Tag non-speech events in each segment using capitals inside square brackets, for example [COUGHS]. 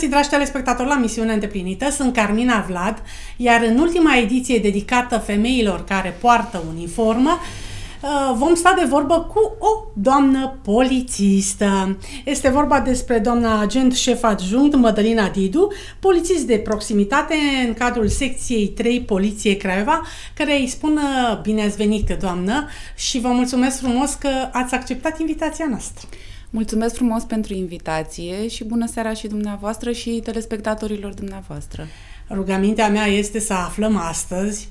găsit, dragi telespectatori, la misiunea îndeplinită. Sunt Carmina Vlad, iar în ultima ediție dedicată femeilor care poartă uniformă, uh, vom sta de vorbă cu o doamnă polițistă. Este vorba despre doamna agent șef adjunct Mădălina Didu, polițist de proximitate în cadrul secției 3 Poliție Craiova, care îi spun uh, bine ați venit, doamnă, și vă mulțumesc frumos că ați acceptat invitația noastră. Mulțumesc frumos pentru invitație și bună seara și dumneavoastră și telespectatorilor dumneavoastră. Rugămintea mea este să aflăm astăzi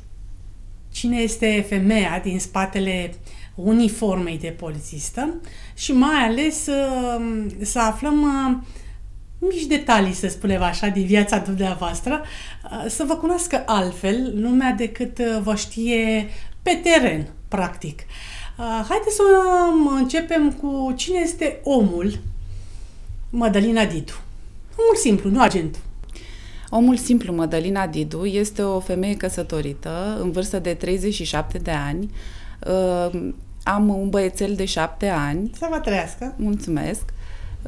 cine este femeia din spatele uniformei de polițistă și mai ales uh, să aflăm uh, mici detalii, să spunem așa, din viața dumneavoastră, uh, să vă cunoască altfel lumea decât vă știe pe teren, practic. Uh, haideți să începem cu cine este omul Mădălina Didu. Omul simplu, nu agentul. Omul simplu, Mădălina Didu, este o femeie căsătorită în vârstă de 37 de ani. Uh, am un băiețel de 7 ani. Să vă trăiască! Mulțumesc!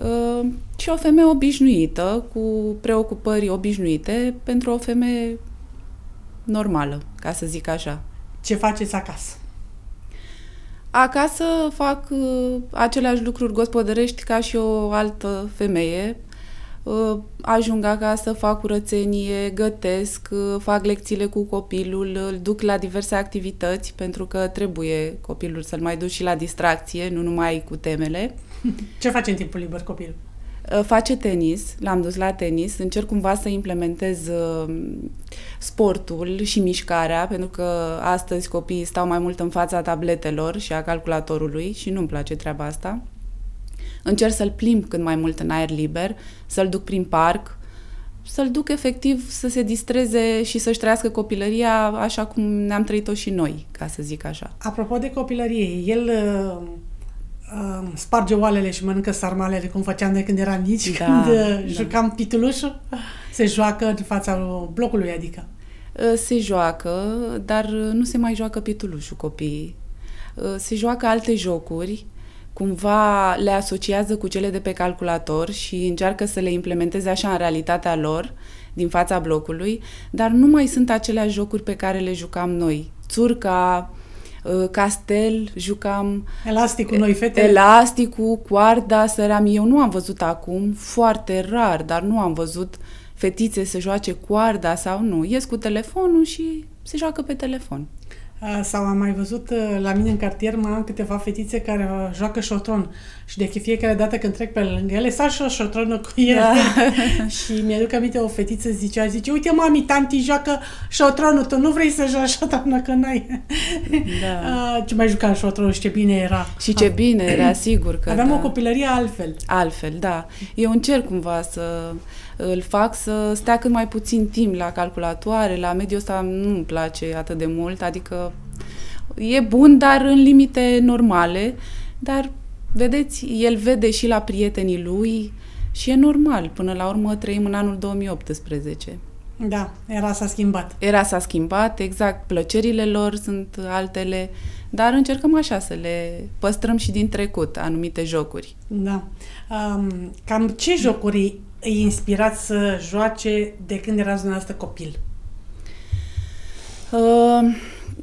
Uh, și o femeie obișnuită, cu preocupări obișnuite pentru o femeie normală, ca să zic așa. Ce faceți acasă? Acasă fac uh, aceleași lucruri gospodărești ca și o altă femeie. Uh, ajung acasă, fac curățenie, gătesc, uh, fac lecțiile cu copilul, îl duc la diverse activități pentru că trebuie copilul să-l mai duc și la distracție, nu numai cu temele. Ce face în timpul liber copilul? Uh, face tenis, l-am dus la tenis, încerc cumva să implementez uh, sportul și mișcarea, pentru că astăzi copiii stau mai mult în fața tabletelor și a calculatorului și nu-mi place treaba asta. Încerc să-l plimb cât mai mult în aer liber, să-l duc prin parc, să-l duc efectiv să se distreze și să-și trăiască copilăria așa cum ne-am trăit-o și noi, ca să zic așa. Apropo de copilărie, el uh, uh, sparge oalele și mănâncă sarmalele, cum făceam de când eram mici, da, când uh, da. jucam pitulușul, se joacă în fața blocului, adică. Uh, se joacă, dar nu se mai joacă pitulușul copiii. Uh, se joacă alte jocuri, cumva le asociază cu cele de pe calculator și încearcă să le implementeze așa în realitatea lor, din fața blocului, dar nu mai sunt aceleași jocuri pe care le jucam noi. Țurca, Uh, castel, jucam... Elasticul, noi fete? Elasticul, coarda, săream. Eu nu am văzut acum, foarte rar, dar nu am văzut fetițe să joace coarda sau nu. Ies cu telefonul și se joacă pe telefon. Sau am mai văzut la mine în cartier, mai am câteva fetițe care joacă șotron și de fiecare dată când trec pe lângă ele, s-a și o șotronă cu el. Da. [LAUGHS] și mi-aduc aminte o fetiță zicea, zice, uite mami, tanti joacă șotronul, tu nu vrei să joci [LAUGHS] șotronă că n-ai. Da. [LAUGHS] ce mai juca șotronul și ce bine era. Și ce bine era, sigur că Aveam da. o copilărie altfel. Altfel, da. Eu încerc cumva să îl fac să stea cât mai puțin timp la calculatoare, la mediul ăsta nu-mi place atât de mult, adică e bun, dar în limite normale, dar vedeți, el vede și la prietenii lui și e normal, până la urmă trăim în anul 2018. Da, era s-a schimbat. Era s-a schimbat, exact, plăcerile lor sunt altele, dar încercăm așa să le păstrăm și din trecut, anumite jocuri. Da. Um, cam ce jocuri îi inspirați să joace de când erați dumneavoastră copil? Uh,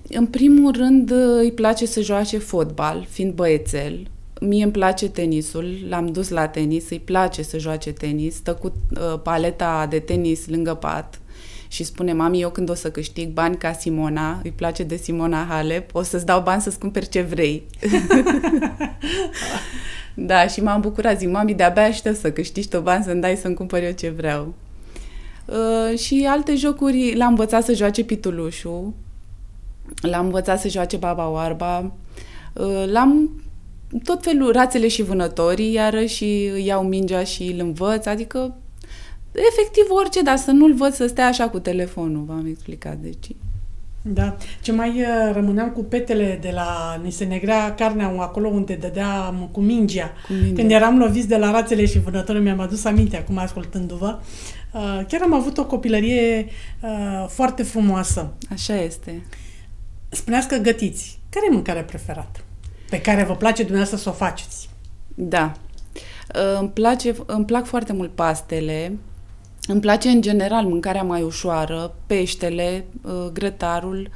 în primul rând îi place să joace fotbal, fiind băiețel. Mie îmi place tenisul, l-am dus la tenis, îi place să joace tenis, stă cu uh, paleta de tenis lângă pat și spune, mami, eu când o să câștig bani ca Simona, îi place de Simona Halep, o să-ți dau bani să-ți cumperi ce vrei. [LAUGHS] Da, și m-am bucurat. Zic, mami, de-abia aștept să câștigi tu bani să-mi dai să-mi cumpăr eu ce vreau. Uh, și alte jocuri, l-am învățat să joace pitulușul, l-am învățat să joace baba oarba, uh, l-am tot felul, rațele și vânătorii, iarăși iau mingea și îl învăț, adică efectiv orice, dar să nu-l văd să stea așa cu telefonul, v-am explicat, deci da. Ce mai uh, rămâneam cu petele de la... Ni se negrea carnea acolo unde dădea cu mingea. Cu mingea. Când eram loviți de la rațele și vânătorii, mi-am adus aminte acum ascultându-vă. Uh, chiar am avut o copilărie uh, foarte frumoasă. Așa este. Spuneați că gătiți. Care e mâncarea preferată? Pe care vă place dumneavoastră să o faceți? Da. Îmi, place, îmi plac foarte mult pastele, Îmi place în general mâncarea mai ușoară, peștele, uh, grătarul.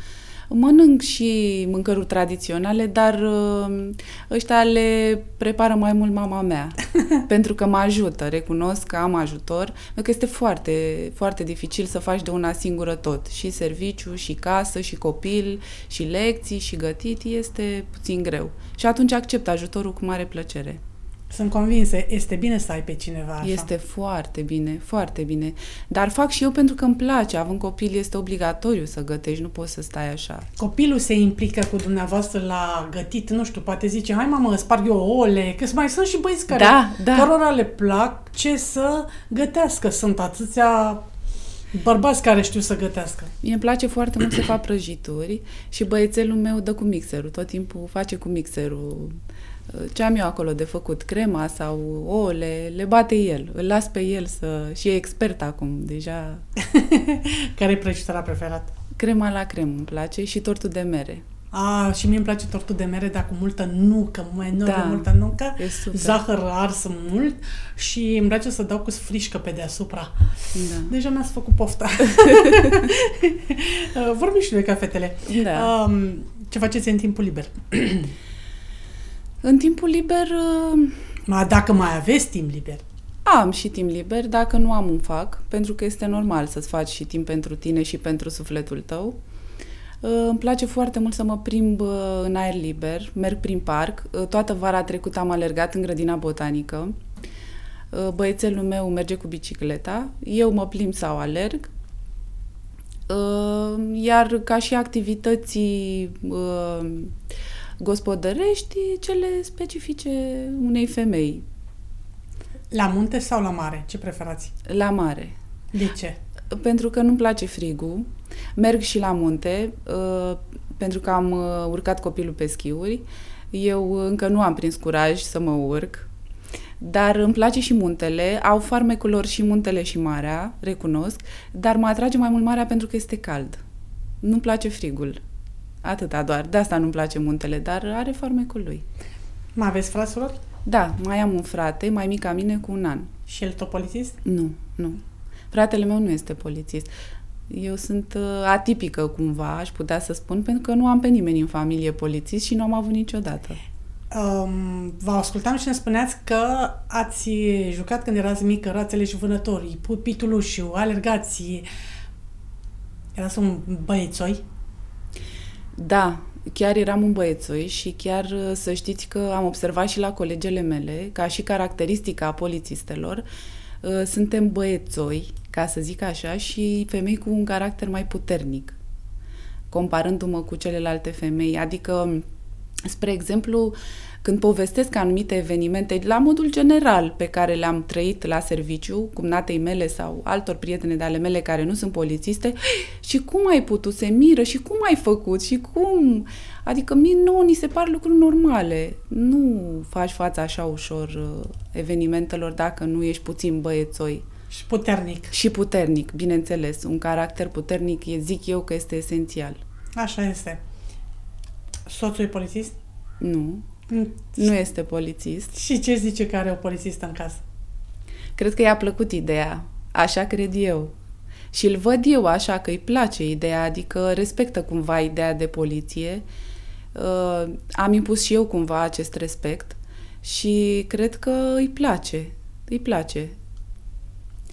Mănânc și mâncăruri tradiționale, dar uh, ăștia le prepară mai mult mama mea, [LAUGHS] pentru că mă ajută, recunosc că am ajutor, pentru că este foarte, foarte dificil să faci de una singură tot, și serviciu, și casă, și copil, și lecții, și gătit, este puțin greu. Și atunci accept ajutorul cu mare plăcere. Sunt convinsă, este bine să ai pe cineva așa. Este foarte bine, foarte bine. Dar fac și eu pentru că îmi place. Având copil este obligatoriu să gătești, nu poți să stai așa. Copilul se implică cu dumneavoastră la gătit, nu știu, poate zice, hai mamă, sparg eu ouăle, că mai sunt și băieți care, Da, da. cărora le plac ce să gătească. Sunt atâția bărbați care știu să gătească. Mie îmi place foarte mult să fac prăjituri și băiețelul meu dă cu mixerul. Tot timpul face cu mixerul ce am eu acolo de făcut, crema sau ouăle, le bate el. Îl las pe el să... și e expert acum, deja. [LAUGHS] care e prăjitura preferată? Crema la cremă îmi place și tortul de mere. A, și mie îmi place tortul de mere, dar cu multă nucă, mai Da. da. multă nucă, E super. zahăr ars mult și îmi place să dau cu sfrișcă pe deasupra. Da. Deja mi-ați făcut pofta. Uh, [LAUGHS] [LAUGHS] Vorbim și noi ca fetele. Da. Um, ce faceți în timpul liber? [CLEARS THROAT] În timpul liber uh, Ma, dacă mai aveți timp liber. am și timp liber, dacă nu am un fac, pentru că este normal să-ți faci și timp pentru tine și pentru sufletul tău. Uh, Îmi place foarte mult să mă plimb uh, în aer liber, merg prin parc. Uh, Toată vara trecută am alergat în grădina botanică. Uh, Băiețelul meu merge cu bicicleta, eu mă plimb sau alerg. Uh, Iar ca și activității uh, gospodărești, cele specifice unei femei, La munte sau la mare? Ce preferați? la mare. De ce? Pentru că nu-mi place frigul, merg și la munte, uh, pentru că am uh, urcat copilul pe schiuri. Eu încă nu am prins curaj să mă urc, dar îmi place și muntele. Au farmecul lor și muntele și marea, recunosc, dar mă atrage mai mult marea pentru că este cald. Nu-mi place frigul. Atâta doar. De asta nu-mi place muntele, dar are farmecul lui. Mai aveți fraților? Da, mai am un frate, mai mic ca mine, cu un an. Și el tot polițist? Nu, nu. Fratele meu nu este polițist. Eu sunt uh, atipică cumva, aș putea să spun, pentru că nu am pe nimeni în familie polițist și nu am avut niciodată. Um, vă ascultam și ne spuneați că ați jucat când erați mică rațele și vânătorii, pitulușiu, alergați. Erați un băiețoi? Da, chiar eram un băiețoi și chiar uh, să știți că am observat și la colegele mele, ca și caracteristica a polițistelor, uh, suntem băiețoi, ca să zic așa, și femei cu un caracter mai puternic, comparându-mă cu celelalte femei. Adică, spre exemplu, când povestesc anumite evenimente, la modul general pe care le-am trăit la serviciu, cum natei mele sau altor prietene de ale mele care nu sunt polițiste, [GASPS] și cum ai putut, se miră, și cum ai făcut, și cum... Adică mie nouă ni se par lucruri normale. Nu faci fața așa ușor uh, evenimentelor dacă nu ești puțin băiețoi. Și puternic. Și puternic, bineînțeles. Un caracter puternic, e- zic eu că este esențial. Așa este. Soțul e polițist? Nu, Mm. Nu este polițist. Și ce zice că are o polițistă în casă? Cred că i-a plăcut ideea. Așa cred eu. Și îl văd eu așa că îi place ideea, adică respectă cumva ideea de poliție. Uh, am impus și eu cumva acest respect și cred că îi place. Îi place.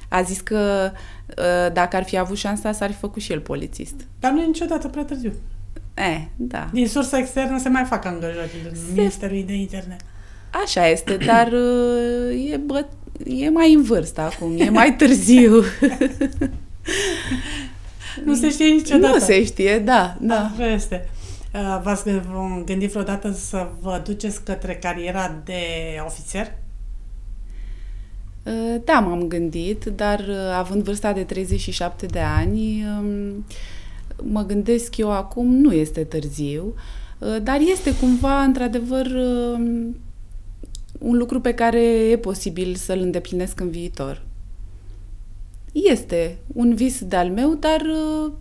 A zis că uh, dacă ar fi avut șansa, s-ar fi făcut și el polițist. Dar nu e niciodată prea târziu. Eh, da. Din sursa externă se mai fac angajări în Ministerul de Interne. Așa este, [CLEARS THROAT] dar uh, e, bă, e mai în vârstă acum, e mai târziu. [LAUGHS] Nu se știe niciodată. Nu se știe, da, da. Așa este. Uh, V-ați gând- gândit vreodată să vă duceți către cariera de ofițer? Uh, Da, m-am gândit, dar uh, având vârsta de 37 de ani, um, mă gândesc eu acum, nu este târziu, uh, dar este cumva, într-adevăr, um, un lucru pe care e posibil să-l îndeplinesc în viitor. Este un vis de-al meu, dar uh,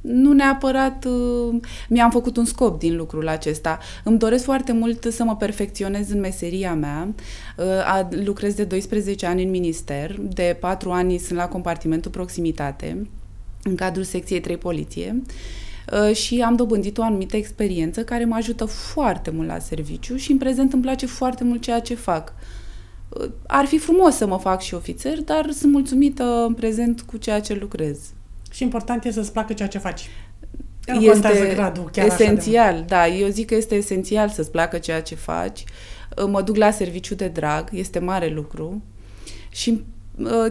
nu neapărat uh, mi-am făcut un scop din lucrul acesta. Îmi doresc foarte mult să mă perfecționez în meseria mea. Uh, lucrez de 12 ani în minister, de 4 ani sunt la compartimentul proximitate, în cadrul secției 3 poliție uh, și am dobândit o anumită experiență care mă ajută foarte mult la serviciu și în prezent îmi place foarte mult ceea ce fac. Ar fi frumos să mă fac și ofițer, dar sunt mulțumită în prezent cu ceea ce lucrez. Și important e să-ți placă ceea ce faci. Nu este gradul, chiar esențial, da. Eu zic că este esențial să-ți placă ceea ce faci. Mă duc la serviciu de drag, este mare lucru. Și ă,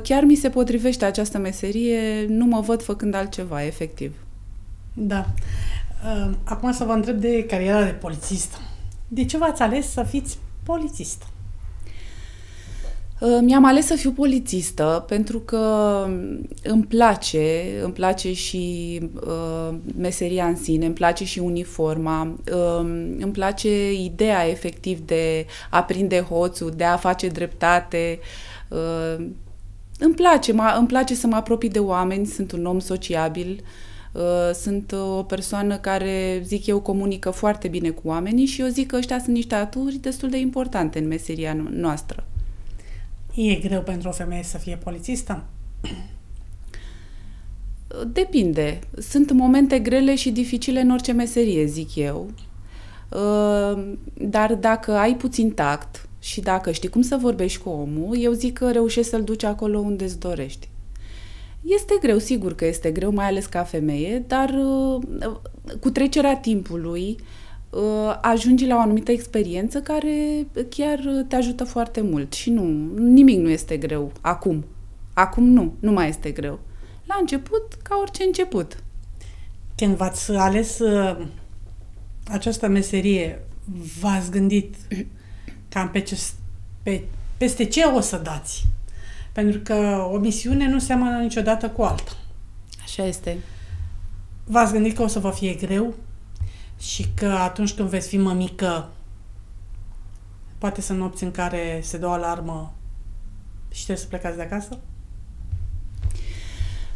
chiar mi se potrivește această meserie, nu mă văd făcând altceva, efectiv. Da. Ă, acum să vă întreb de cariera de polițist. De ce v-ați ales să fiți polițist? Uh, mi-am ales să fiu polițistă pentru că îmi place, îmi place și uh, meseria în sine, îmi place și uniforma, uh, îmi place ideea efectiv de a prinde hoțul, de a face dreptate. Uh, îmi place, mă, îmi place să mă apropii de oameni, sunt un om sociabil, uh, sunt o persoană care, zic eu, comunică foarte bine cu oamenii și eu zic că ăștia sunt niște aturi destul de importante în meseria noastră. E greu pentru o femeie să fie polițistă? [CLEARS THROAT] Depinde. Sunt momente grele și dificile în orice meserie, zic eu. Uh, dar dacă ai puțin tact și dacă știi cum să vorbești cu omul, eu zic că reușești să-l duci acolo unde îți dorești. Este greu, sigur că este greu, mai ales ca femeie, dar uh, cu trecerea timpului, Uh, ajungi la o anumită experiență care chiar te ajută foarte mult și nu, nimic nu este greu acum. Acum nu, nu mai este greu. La început, ca orice început. Când v-ați ales uh, această meserie, v-ați gândit cam pe ce, pe, peste ce o să dați? Pentru că o misiune nu seamănă niciodată cu alta. Așa este. V-ați gândit că o să vă fie greu? și că atunci când veți fi mămică, poate să nopți în care se dă o alarmă și trebuie să plecați de acasă?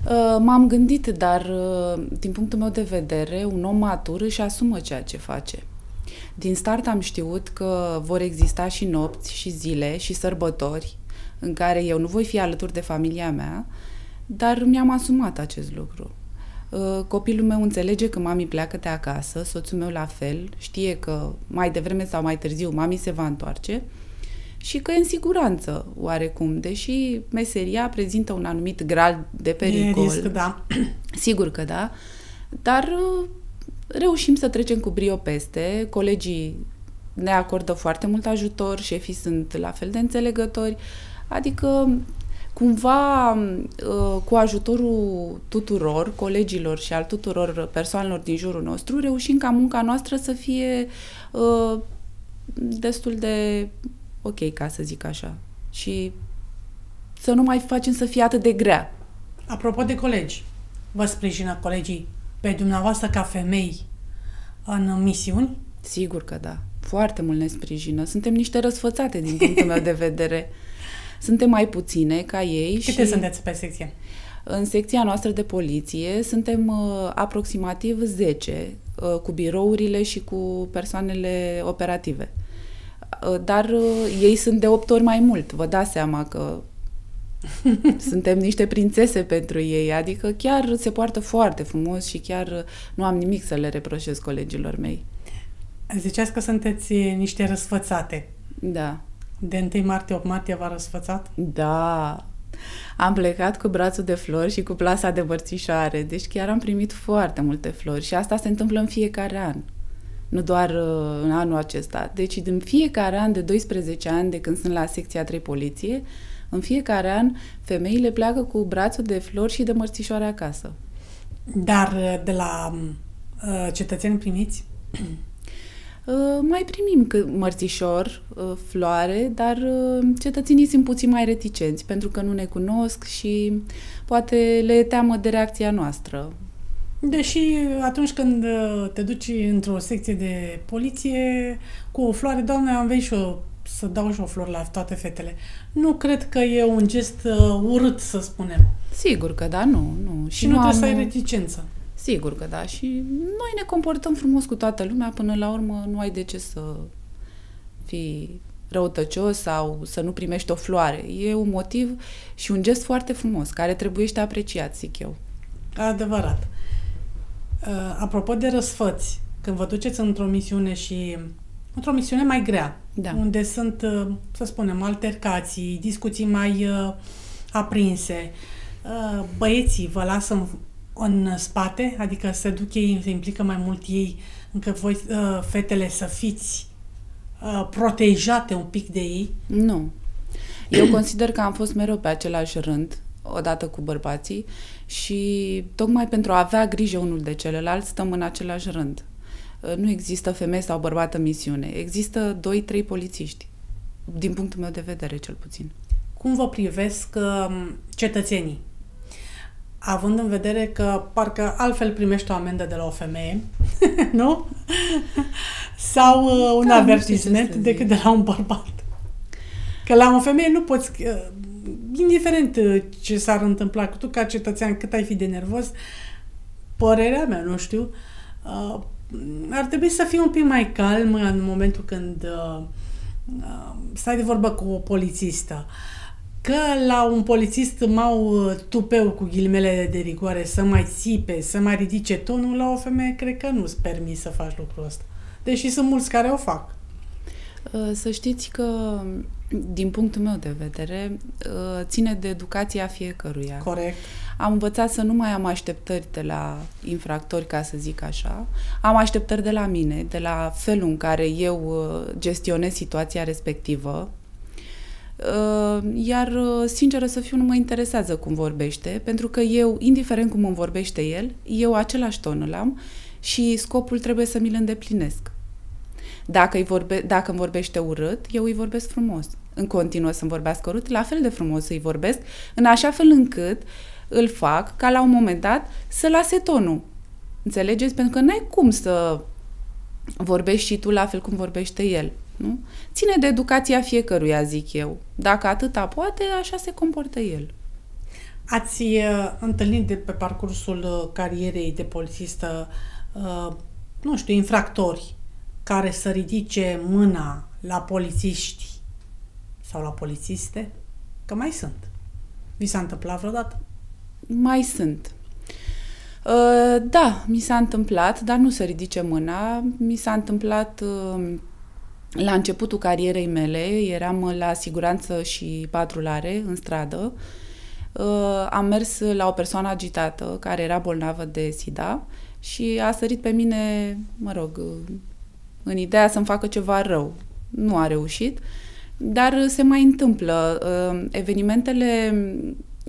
Uh, m-am gândit, dar uh, din punctul meu de vedere, un om matur își asumă ceea ce face. Din start am știut că vor exista și nopți, și zile, și sărbători în care eu nu voi fi alături de familia mea, dar mi-am asumat acest lucru. Uh, copilul meu înțelege că mami pleacă de acasă, soțul meu la fel, știe că mai devreme sau mai târziu mami se va întoarce și că e în siguranță oarecum, deși meseria prezintă un anumit grad de pericol. E risc, da. Sigur că da, dar uh, reușim să trecem cu brio peste, colegii ne acordă foarte mult ajutor, șefii sunt la fel de înțelegători, adică cumva uh, cu ajutorul tuturor, colegilor și al tuturor persoanelor din jurul nostru, reușim ca munca noastră să fie uh, destul de ok, ca să zic așa. Și să nu mai facem să fie atât de grea. Apropo de colegi, vă sprijină colegii pe dumneavoastră ca femei în misiuni? Sigur că da. Foarte mult ne sprijină. Suntem niște răsfățate din punctul meu de vedere. Suntem mai puține ca ei. Câte și sunteți pe secție? În secția noastră de poliție suntem uh, aproximativ 10 uh, cu birourile și cu persoanele operative. Uh, dar uh, ei sunt de 8 ori mai mult. Vă dați seama că [LAUGHS] suntem niște prințese pentru ei, adică chiar se poartă foarte frumos și chiar nu am nimic să le reproșez colegilor mei. Ziceați că sunteți niște răsfățate. Da. De 1 martie, 8 martie v-a răsfățat? Da. Am plecat cu brațul de flori și cu plasa de mărțișoare, deci chiar am primit foarte multe flori și asta se întâmplă în fiecare an. Nu doar uh, în anul acesta. Deci din fiecare an de 12 ani de când sunt la secția 3 poliție, în fiecare an femeile pleacă cu brațul de flori și de mărțișoare acasă. Dar uh, de la uh, cetățeni primiți? Uh, mai primim mărțișor, uh, floare, dar uh, cetățenii sunt puțin mai reticenți pentru că nu ne cunosc și poate le teamă de reacția noastră. Deși atunci când te duci într-o secție de poliție cu o floare, doamne, am venit și eu să dau și o flor la toate fetele. Nu cred că e un gest urât, să spunem. Sigur că da, nu. nu. Și, și nu, nu trebuie am... să ai reticență. Sigur că da. Și noi ne comportăm frumos cu toată lumea, până la urmă nu ai de ce să fii răutăcios sau să nu primești o floare. E un motiv și un gest foarte frumos, care trebuie apreciat, zic eu. Adevărat. Uh, apropo de răsfăți, când vă duceți într-o misiune și într-o misiune mai grea, da. unde sunt, uh, să spunem, altercații, discuții mai uh, aprinse, băieții vă lasă în, în spate, adică se duc ei, se implică mai mult ei, încă voi, fetele, să fiți protejate un pic de ei? Nu. Eu consider că am fost mereu pe același rând, odată cu bărbații, și tocmai pentru a avea grijă unul de celălalt stăm în același rând. Uh, nu există femeie sau bărbat în misiune. Există doi, trei polițiști, din punctul meu de vedere cel puțin. Cum vă privesc uh, cetățenii? Având în vedere că parcă altfel primești o amendă de la o femeie, [LAUGHS] nu? sau uh, un da, avertisment decât de la un bărbat. Că la o femeie nu poți indiferent uh, ce s-ar întâmpla, tu ca cetățean, cât ai fi de nervos, părerea mea, nu știu, uh, ar trebui să fii un pic mai calm în momentul când uh, stai de vorbă cu o polițistă. Că la un polițist mau tupeu cu ghilimele de rigoare să mai țipe, să mai ridice tonul, la o femeie cred că nu-ți permis să faci lucrul ăsta. Deși sunt mulți care o fac. Să știți că din punctul meu de vedere, uh, ține de educația fiecăruia. Corect. Am învățat să nu mai am așteptări de la infractori, ca să zic așa. Am așteptări de la mine, de la felul în care eu uh, gestionez situația respectivă. Uh, iar, sinceră să fiu, nu mă interesează cum vorbește, pentru că eu, indiferent cum îmi vorbește el, eu același ton îl am și scopul trebuie să mi-l îndeplinesc. Dacă, îi vorbe, dacă îmi vorbește urât, eu îi vorbesc frumos. În continuă să-mi vorbească urât, la fel de frumos îi vorbesc, în așa fel încât îl fac ca la un moment dat să lase tonul. Înțelegeți? Pentru că n-ai cum să vorbești și tu la fel cum vorbește el. Nu? Ține de educația fiecăruia, zic eu. Dacă atâta poate, așa se comportă el. Ați uh, întâlnit de pe parcursul uh, carierei de polițistă, uh, nu știu, infractori care să ridice mâna la polițiști sau la polițiste? Că mai sunt. Vi s-a întâmplat vreodată? Mai sunt. Uh, da, mi s-a întâmplat, dar nu să ridice mâna. Mi s-a întâmplat uh, la începutul carierei mele, eram la siguranță și patrulare în stradă. Uh, am mers la o persoană agitată care era bolnavă de SIDA și a sărit pe mine, mă rog, în ideea să-mi facă ceva rău. Nu a reușit, dar se mai întâmplă. Uh, evenimentele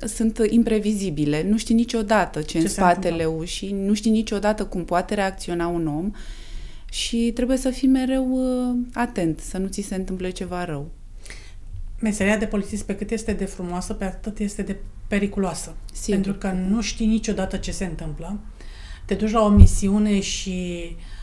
sunt imprevizibile. Nu știi niciodată ce, ce în spatele ușii, nu știi niciodată cum poate reacționa un om și trebuie să fii mereu uh, atent, să nu ți se întâmple ceva rău. Meseria de polițist, pe cât este de frumoasă, pe atât este de periculoasă. Sigur. Pentru că nu știi niciodată ce se întâmplă. Te duci la o misiune și uh,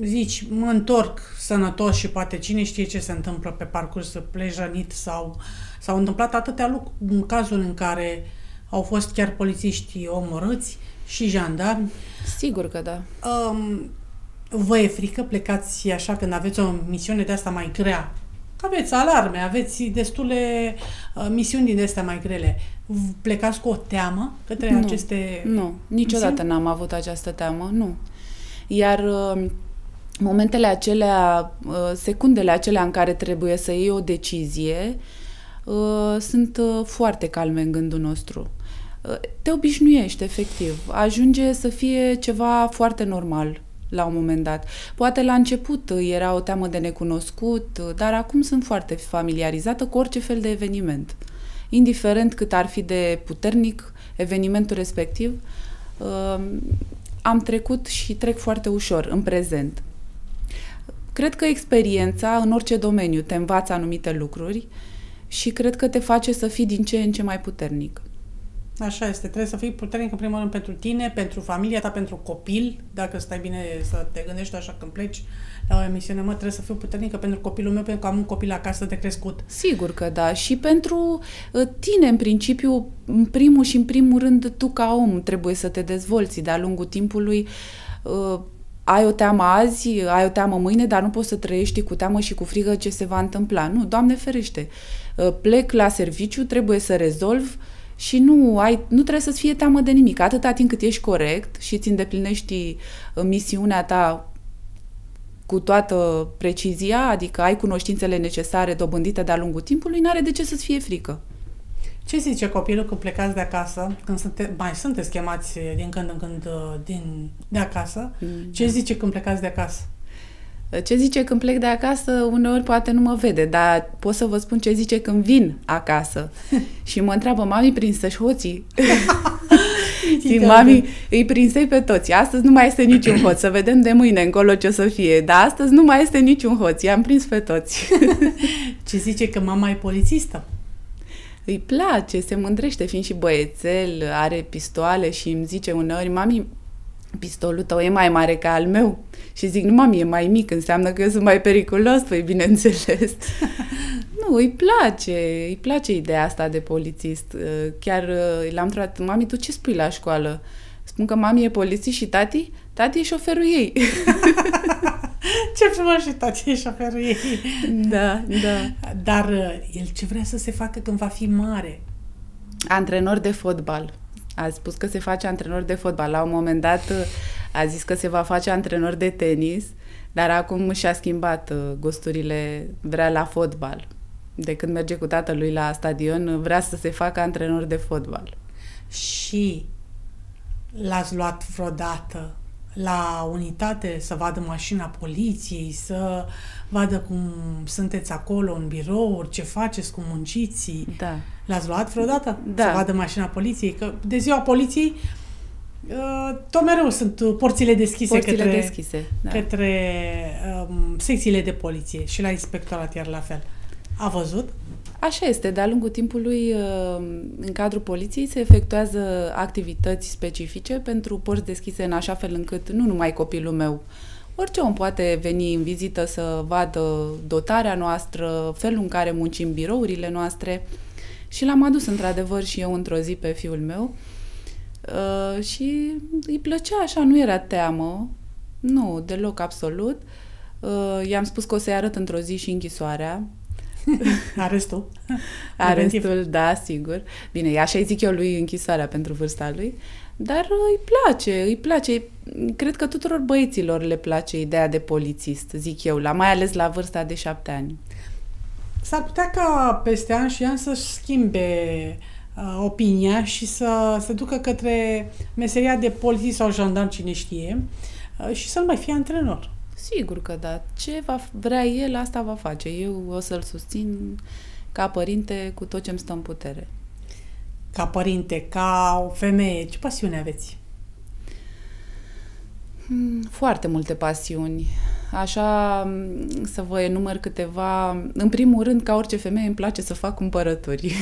zici, mă întorc sănătos și poate cine știe ce se întâmplă pe parcurs, pleci rănit sau s-au întâmplat atâtea lucruri în cazul în care au fost chiar polițiști omorâți și jandarmi. Sigur că da. Um, vă e frică? Plecați așa când aveți o misiune de asta mai grea? Aveți alarme, aveți destule uh, misiuni din astea mai grele. Plecați cu o teamă către nu, aceste Nu, niciodată misiuni? n-am avut această teamă, nu. Iar uh, momentele acelea, uh, secundele acelea în care trebuie să iei o decizie, uh, sunt uh, foarte calme în gândul nostru. Te obișnuiești, efectiv. Ajunge să fie ceva foarte normal la un moment dat. Poate la început era o teamă de necunoscut, dar acum sunt foarte familiarizată cu orice fel de eveniment. Indiferent cât ar fi de puternic evenimentul respectiv, am trecut și trec foarte ușor în prezent. Cred că experiența în orice domeniu te învață anumite lucruri și cred că te face să fii din ce în ce mai puternic. Așa este, trebuie să fii puternic în primul rând pentru tine, pentru familia ta, pentru copil, dacă stai bine să te gândești așa când pleci la o emisiune, mă, trebuie să fiu puternică pentru copilul meu, pentru că am un copil acasă de crescut. Sigur că da. Și pentru uh, tine, în principiu, în primul și în primul rând, tu ca om trebuie să te dezvolți de-a lungul timpului. Uh, ai o teamă azi, ai o teamă mâine, dar nu poți să trăiești cu teamă și cu frigă ce se va întâmpla. Nu, Doamne ferește. Uh, plec la serviciu, trebuie să rezolv și nu, ai, nu trebuie să-ți fie teamă de nimic. Atâta timp cât ești corect și îți îndeplinești misiunea ta cu toată precizia, adică ai cunoștințele necesare dobândite de-a lungul timpului, n-are de ce să-ți fie frică. Ce zice copilul când plecați de acasă, când sunte, mai sunteți chemați din când în când uh, din, de acasă, mm. ce zice când plecați de acasă? Ce zice când plec de acasă, uneori poate nu mă vede, dar pot să vă spun ce zice când vin acasă. [LAUGHS] și mă întreabă, mami, prinsă-și hoții? [LAUGHS] Zic, mami, îi prinsei pe toți. Astăzi nu mai este niciun hoț. Să vedem de mâine încolo ce o să fie. Dar astăzi nu mai este niciun hoț. I-am prins pe toți. [LAUGHS] ce zice că mama e polițistă? Îi place, se mândrește, fiind și băiețel, are pistoale și îmi zice uneori, mami, pistolul tău e mai mare ca al meu. Și zic, nu, mami, e mai mic, înseamnă că eu sunt mai periculos, păi bineînțeles. [LAUGHS] nu, îi place, îi place ideea asta de polițist. Uh, chiar uh, l-am întrebat, mami, tu ce spui la școală? Spun că mami e polițist și tati? Tati e șoferul ei. [LAUGHS] [LAUGHS] ce frumos și tati e șoferul ei. Da, da. Dar uh, el ce vrea să se facă când va fi mare? Antrenor de fotbal. A spus că se face antrenor de fotbal. La un moment dat a zis că se va face antrenor de tenis, dar acum și-a schimbat uh, gusturile, vrea la fotbal. De când merge cu tatălui la stadion, vrea să se facă antrenor de fotbal. Și l-ați luat vreodată la unitate să vadă mașina poliției, să vadă cum sunteți acolo în birouri, ce faceți, cum munciți. Da. L-ați luat vreodată? Da. Să vadă mașina poliției? Că de ziua poliției uh, tot mereu sunt porțile deschise porțile către, deschise, da. către um, secțiile de poliție și la inspectorat iar la fel. A văzut? Așa este, de-a lungul timpului, uh, în cadrul poliției se efectuează activități specifice pentru porți deschise în așa fel încât nu numai copilul meu, orice om poate veni în vizită să vadă dotarea noastră, felul în care muncim birourile noastre. Și l-am adus într-adevăr și eu într-o zi pe fiul meu. Uh, și îi plăcea așa, nu era teamă, nu, deloc absolut. Uh, i-am spus că o să-i arăt într-o zi și închisoarea, [LAUGHS] Arestul. Arestul, da, sigur. Bine, așa îi zic eu lui închisoarea pentru vârsta lui. Dar îi place, îi place. Cred că tuturor băieților le place ideea de polițist, zic eu, la mai ales la vârsta de șapte ani. S-ar putea ca peste ani și ani să-și schimbe uh, opinia și să se ducă către meseria de polițist sau jandarm, cine știe, uh, și să nu mai fie antrenor. Sigur că da. Ce va vrea el, asta va face. Eu o să-l susțin ca părinte cu tot ce-mi stă în putere. Ca părinte, ca o femeie, ce pasiune aveți? Hmm, foarte multe pasiuni. Așa, să vă enumăr câteva. În primul rând, ca orice femeie, îmi place să fac cumpărături.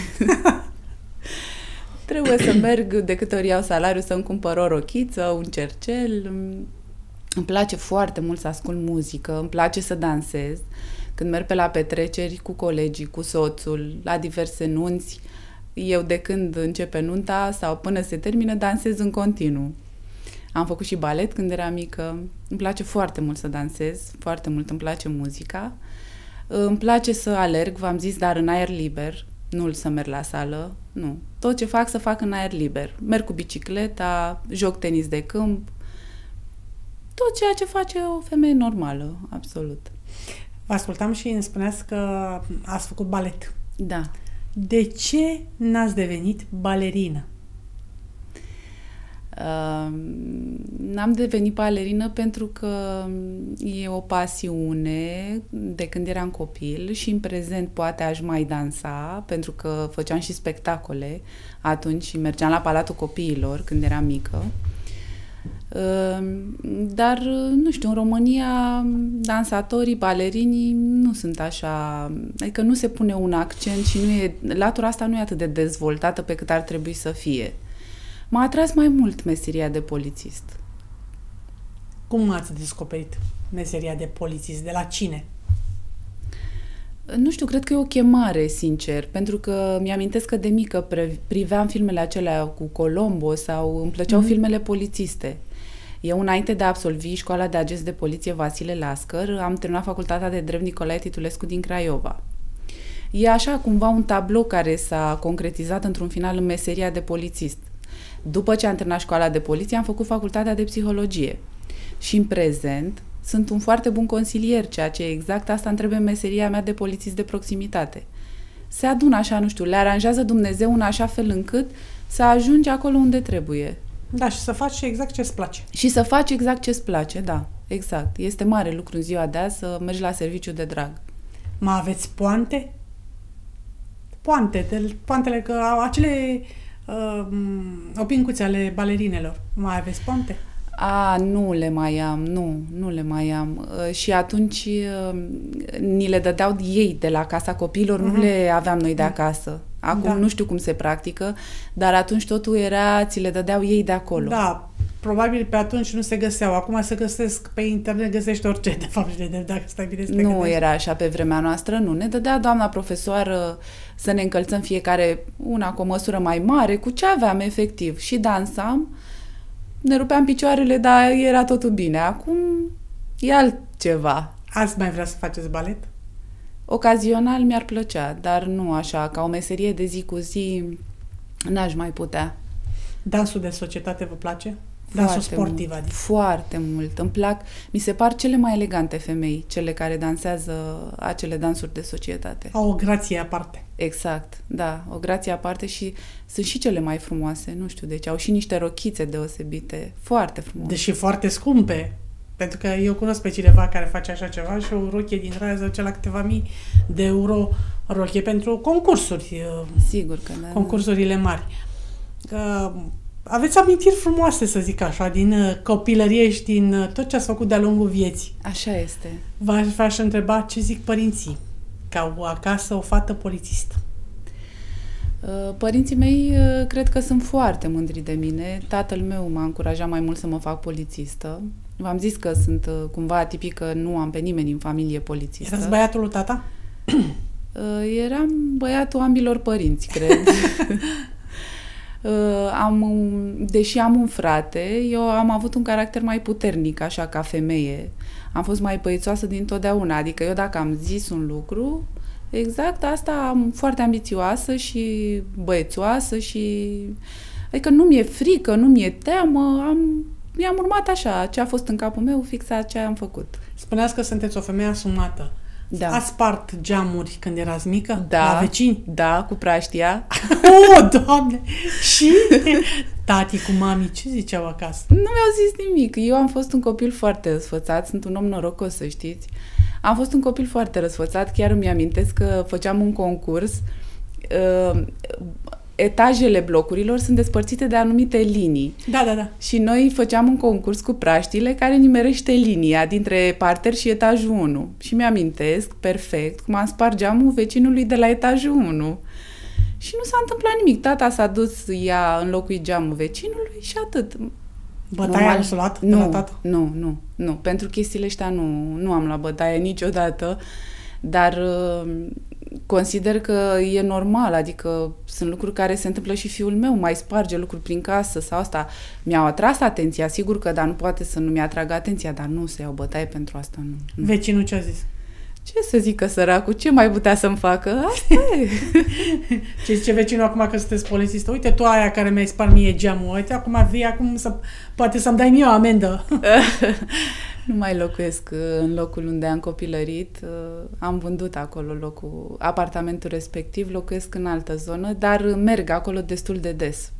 [COUGHS] Trebuie să merg de câte ori iau salariu să-mi cumpăr o rochiță, un cercel, îmi place foarte mult să ascult muzică, îmi place să dansez. Când merg pe la petreceri cu colegii, cu soțul, la diverse nunți, eu de când începe nunta sau până se termină, dansez în continuu. Am făcut și balet când eram mică. Îmi place foarte mult să dansez, foarte mult îmi place muzica. Îmi place să alerg, v-am zis, dar în aer liber, nu să merg la sală, nu. Tot ce fac să fac în aer liber. Merg cu bicicleta, joc tenis de câmp, tot ceea ce face o femeie normală, absolut. Vă ascultam și îmi spuneați că ați făcut balet. Da. De ce n-ați devenit balerină? Uh, n-am devenit balerină pentru că e o pasiune de când eram copil și în prezent poate aș mai dansa pentru că făceam și spectacole atunci și mergeam la Palatul Copiilor când eram mică. Ehm, dar, nu știu, în România dansatorii, balerinii nu sunt așa, adică nu se pune un accent și nu e, latura asta nu e atât de dezvoltată pe cât ar trebui să fie. M-a atras mai mult meseria de polițist. Cum ați descoperit meseria de polițist? De la cine? Nu știu, cred că e o chemare, sincer, pentru că mi-amintesc că de mică priveam filmele acelea cu Colombo sau îmi plăceau mm-hmm. filmele polițiste. Eu, înainte de a absolvi școala de agenți de poliție Vasile Lascăr, am terminat facultatea de drept Nicolae Titulescu din Craiova. E așa cumva un tablou care s-a concretizat într-un final în meseria de polițist. După ce am terminat școala de poliție, am făcut facultatea de psihologie. Și în prezent sunt un foarte bun consilier, ceea ce exact asta îmi trebuie meseria mea de polițist de proximitate. Se adună așa, nu știu, le aranjează Dumnezeu în așa fel încât să ajungi acolo unde trebuie. Da, și să faci exact ce îți place. Și să faci exact ce îți place, da, exact. Este mare lucru în ziua de azi să mergi la serviciu de drag. Mai aveți poante? Poante, de, poantele, că au acele uh, opincuțe ale balerinelor. Mai aveți poante? A, nu le mai am, nu, nu le mai am. Uh, și atunci uh, ni le dădeau ei de la casa copiilor, uh-huh. nu mhm. le aveam noi de acasă. Acum da. nu știu cum se practică, dar atunci totul era, ți le dădeau ei de acolo. Da, probabil pe atunci nu se găseau. Acum se găsesc pe internet, găsești orice, de fapt, de, dacă stai bine să Nu gândești. era așa pe vremea noastră, nu. Ne dădea doamna profesoară să ne încălțăm fiecare una cu o măsură mai mare, cu ce aveam efectiv. Și dansam, ne rupeam picioarele, dar era totul bine. Acum e altceva. Azi mai vrea să faceți balet? Ocazional mi-ar plăcea, dar nu așa, ca o meserie de zi cu zi, n-aș mai putea. Dansul de societate vă place? Dansul foarte sportiv, mult, adică. Foarte mult. Îmi plac, mi se par cele mai elegante femei, cele care dansează acele dansuri de societate. Au o grație aparte. Exact, da, o grație aparte și sunt și cele mai frumoase, nu știu de ce, au și niște rochițe deosebite, foarte frumoase. Deși foarte scumpe, pentru că eu cunosc pe cineva care face așa ceva și o rochie din Raia zice la câteva mii de euro rochie pentru concursuri. Sigur că da. Concursurile mari. Că aveți amintiri frumoase, să zic așa, din uh, copilărie și din uh, tot ce ați făcut de-a lungul vieții. Așa este. V-aș întreba ce zic părinții, ca o acasă o fată polițistă. Uh, părinții mei cred că sunt foarte mândri de mine. Tatăl meu m-a încurajat mai mult să mă fac polițistă. V-am zis că sunt cumva atipică, nu am pe nimeni în familie polițistă. Erați băiatul lui tata? Eram băiatul ambilor părinți, cred. [LAUGHS] Uh, am, deși am un frate, eu am avut un caracter mai puternic, așa, ca femeie. Am fost mai păițoasă din totdeauna. Adică eu dacă am zis un lucru, exact asta am foarte ambițioasă și băiețoasă și... Adică nu mi-e frică, nu mi-e teamă, am, mi-am urmat așa, ce a fost în capul meu, fix ce am făcut. Spuneați că sunteți o femeie asumată. Da. A spart geamuri când erați mică? Da. La vecini? Da, cu praștia. [LAUGHS] oh, doamne! Și [LAUGHS] tati cu mami, ce ziceau acasă? Nu mi-au zis nimic. Eu am fost un copil foarte răsfățat, sunt un om norocos, să știți. Am fost un copil foarte răsfățat, chiar îmi amintesc că făceam un concurs uh, etajele blocurilor sunt despărțite de anumite linii. Da, da, da. Și noi făceam un concurs cu praștile care nimerește linia dintre parter și etajul 1. Și mi-amintesc perfect cum am spart geamul vecinului de la etajul 1. Și nu s-a întâmplat nimic. Tata s-a dus, ea înlocuit geamul vecinului și atât. Bătaia nu luat nu, la tata? Nu, nu, nu. Pentru chestiile astea nu, nu am luat bătaie niciodată. Dar uh, consider că e normal, adică sunt lucruri care se întâmplă și fiul meu, mai sparge lucruri prin casă sau asta. Mi-au atras atenția, sigur că, dar nu poate să nu mi-atragă atenția, dar nu se iau bătaie pentru asta. Nu, nu. Vecinul ce a zis? Ce să zică săracul? Ce mai putea să-mi facă? Asta e. [LAUGHS] ce zice vecinul acum că sunteți polițistă? Uite, tu aia care mi-ai spart mie geamul, uite, acum vii acum să, poate să-mi dai mie o amendă. [LAUGHS] [LAUGHS] nu mai locuiesc uh, în locul unde am copilărit. Uh, am vândut acolo locul, apartamentul respectiv, locuiesc în altă zonă, dar merg acolo destul de des.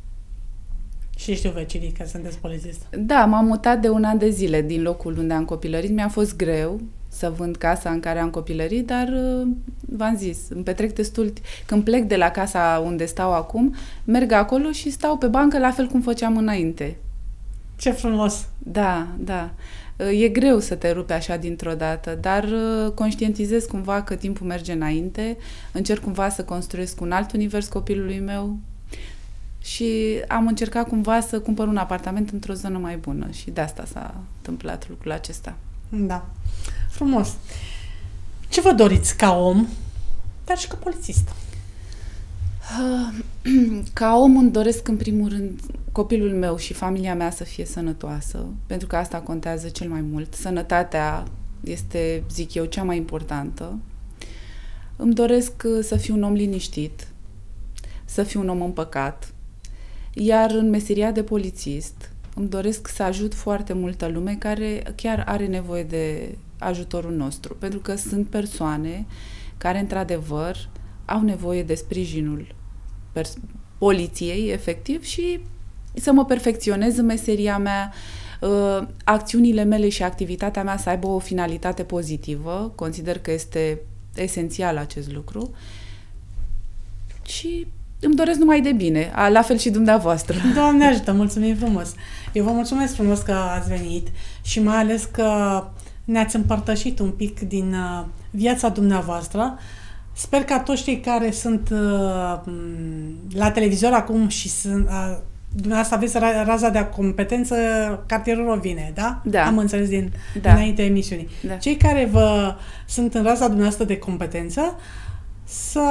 Și știu vecinii că sunteți polițist. Da, m-am mutat de un an de zile din locul unde am copilărit. Mi-a fost greu să vând casa în care am copilărit, dar uh, v-am zis, îmi petrec destul... Când plec de la casa unde stau acum, merg acolo și stau pe bancă la fel cum făceam înainte. Ce frumos! Da, da. E greu să te rupi așa dintr-o dată, dar uh, conștientizez cumva că timpul merge înainte, încerc cumva să construiesc un alt univers copilului meu. și am încercat cumva să cumpăr un apartament într-o zonă mai bună și de asta s-a întâmplat lucrul acesta. Da. Frumos. Ce vă doriți ca om, dar și ca polițist? [CLEARS THROAT] Ca om îmi doresc în primul rând copilul meu și familia mea să fie sănătoasă, pentru că asta contează cel mai mult. Sănătatea este, zic eu, cea mai importantă. Îmi doresc uh, să fiu un om liniștit, să fiu un om împăcat, iar în meseria de polițist îmi doresc să ajut foarte multă lume care chiar are nevoie de ajutorul nostru, pentru că sunt persoane care, într-adevăr, au nevoie de sprijinul pers- poliției, efectiv, și să mă perfecționez în meseria mea, uh, acțiunile mele și activitatea mea să aibă o finalitate pozitivă. Consider că este esențial acest lucru. Și îmi doresc numai de bine, la fel și dumneavoastră. [LAUGHS] Doamne ajută, mulțumim frumos! Eu vă mulțumesc frumos că ați venit și mai ales că ne-ați împărtășit un pic din uh, viața dumneavoastră. Sper că toți cei care sunt uh, la televizor acum și sunt uh, Dumneavoastră aveți raza de competență, cartierul Rovine, da? Da. Am înțeles din, da. dinainte emisiunii. Da. Cei care vă sunt în raza dumneavoastră de competență să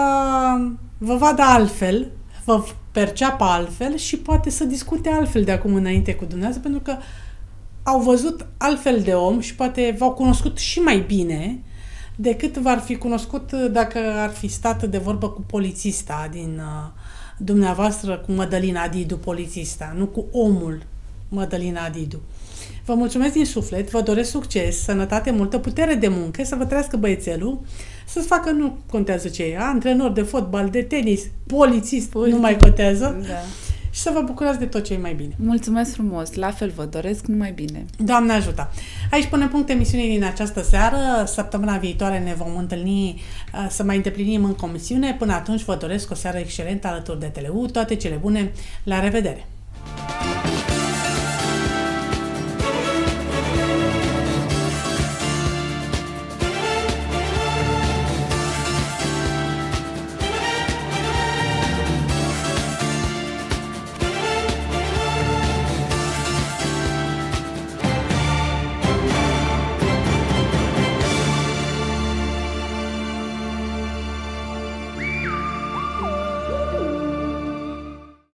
vă vadă altfel, vă perceapă altfel și poate să discute altfel de acum înainte cu dumneavoastră, pentru că au văzut altfel de om și poate v-au cunoscut și mai bine decât v-ar fi cunoscut dacă ar fi stat de vorbă cu polițista din uh, dumneavoastră, cu Mădălina Didu, polițista, nu cu omul Mădălina Didu. Vă mulțumesc din suflet, vă doresc succes, sănătate, multă putere de muncă, să vă trăiască băiețelul, să-ți facă, nu contează ce e, antrenor de fotbal, de tenis, polițist, Politic. nu mai contează. Da și să vă bucurați de tot ce e mai bine. Mulțumesc frumos, la fel vă doresc numai bine. Doamne ajută! Aici punem punct emisiunii din această seară. Săptămâna viitoare ne vom întâlni uh, să mai îndeplinim în comisiune. Până atunci vă doresc o seară excelentă alături de Teleu. Toate cele bune. La revedere!